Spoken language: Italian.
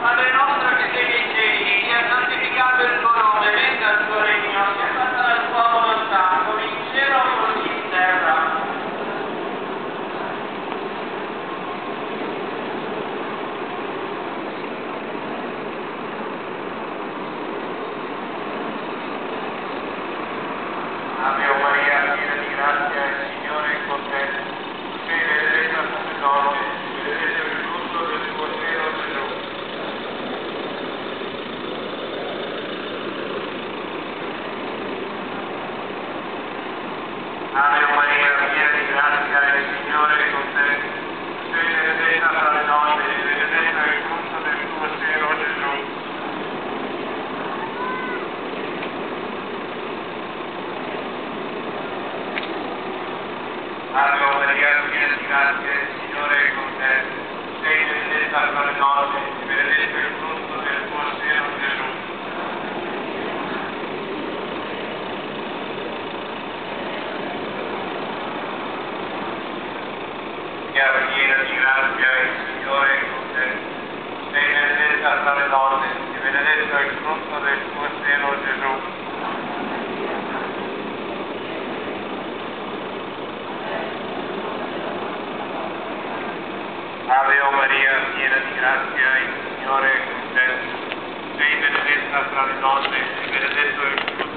Padre nostro che sei nei cieli, sia santificato il tuo nome, venga il tuo regno, Ave Maria, piena di grazia, il Signore è con te. Sei benedetta fra le donne, benedetto il frutto del tuo seno, Gesù. Maria, piena di grazia, il Signore è con te. Sei benedetta fra le donne, e benedetto il frutto del tuo seno, Gesù. Ave o Maria, piena di grazia, il Signore è con te. Sei benedetta fra le donne, e benedetto